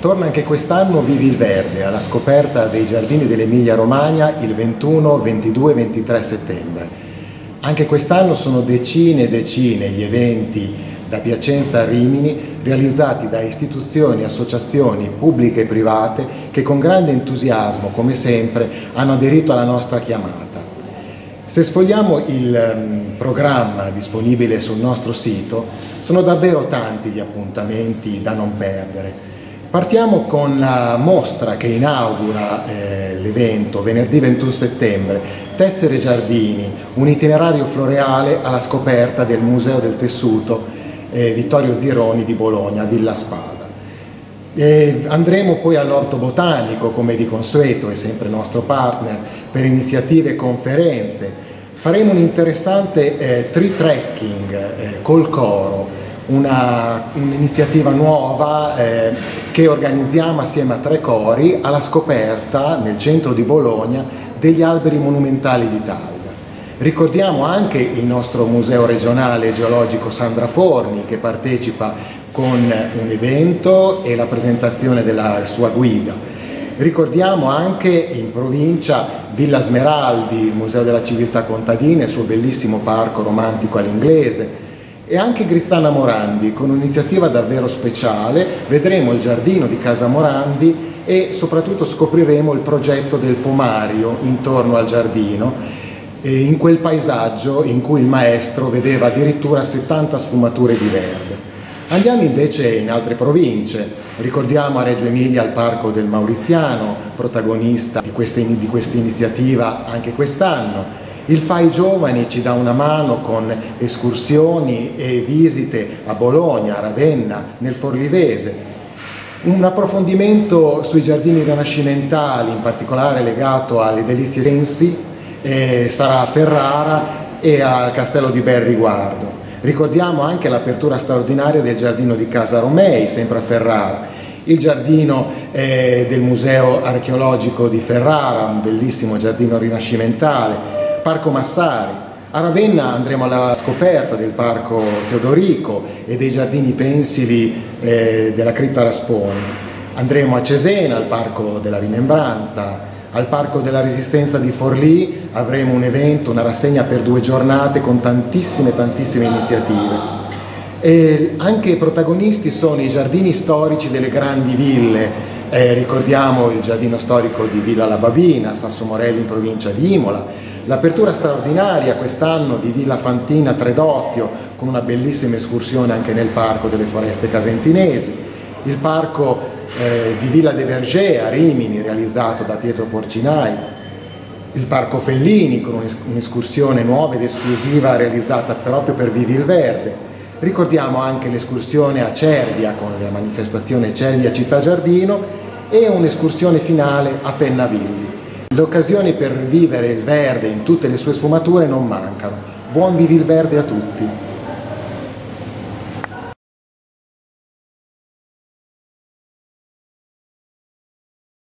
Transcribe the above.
Torna anche quest'anno Vivi il Verde alla scoperta dei giardini dell'Emilia Romagna il 21, 22 e 23 settembre. Anche quest'anno sono decine e decine gli eventi da Piacenza a Rimini realizzati da istituzioni associazioni pubbliche e private che con grande entusiasmo, come sempre, hanno aderito alla nostra chiamata. Se sfogliamo il ehm, programma disponibile sul nostro sito, sono davvero tanti gli appuntamenti da non perdere Partiamo con la mostra che inaugura eh, l'evento venerdì 21 settembre, Tessere Giardini, un itinerario floreale alla scoperta del Museo del Tessuto eh, Vittorio Zironi di Bologna, Villa Spada. E andremo poi all'Orto Botanico, come di consueto, è sempre nostro partner, per iniziative e conferenze. Faremo un interessante eh, tree trekking eh, col coro, un'iniziativa un nuova eh, che organizziamo assieme a tre cori alla scoperta nel centro di Bologna degli alberi monumentali d'Italia. Ricordiamo anche il nostro museo regionale geologico Sandra Forni che partecipa con un evento e la presentazione della sua guida. Ricordiamo anche in provincia Villa Smeraldi, il Museo della Civiltà Contadina, il suo bellissimo parco romantico all'inglese, e anche Grizzana Morandi con un'iniziativa davvero speciale, vedremo il giardino di Casa Morandi e soprattutto scopriremo il progetto del pomario intorno al giardino. In quel paesaggio in cui il maestro vedeva addirittura 70 sfumature di verde. Andiamo invece in altre province, ricordiamo a Reggio Emilia il Parco del Mauriziano, protagonista di questa, di questa iniziativa anche quest'anno, il FAI Giovani ci dà una mano con escursioni e visite a Bologna, a Ravenna, nel Forlivese. Un approfondimento sui giardini rinascimentali, in particolare legato alle delizie sensi, eh, sarà a Ferrara e al Castello di Bel Riguardo. Ricordiamo anche l'apertura straordinaria del giardino di Casa Romei, sempre a Ferrara, il giardino eh, del Museo Archeologico di Ferrara, un bellissimo giardino rinascimentale, Parco Massari. A Ravenna andremo alla scoperta del Parco Teodorico e dei giardini pensili eh, della Cripta Rasponi. Andremo a Cesena, al Parco della Rimembranza, al Parco della Resistenza di Forlì avremo un evento, una rassegna per due giornate con tantissime, tantissime iniziative. E anche i protagonisti sono i giardini storici delle grandi ville, eh, ricordiamo il giardino storico di Villa La Babina, Sasso Morelli in provincia di Imola, L'apertura straordinaria quest'anno di Villa Fantina Tredozio con una bellissima escursione anche nel Parco delle Foreste Casentinesi, il Parco eh, di Villa de Vergé a Rimini realizzato da Pietro Porcinai, il Parco Fellini con un'escursione nuova ed esclusiva realizzata proprio per Vivi il Verde. Ricordiamo anche l'escursione a Cervia con la manifestazione Cervia Città Giardino e un'escursione finale a Pennavilli. Le occasioni per vivere il verde in tutte le sue sfumature non mancano. Buon vivi il verde a tutti!